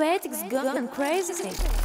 Poetic's gone crazy.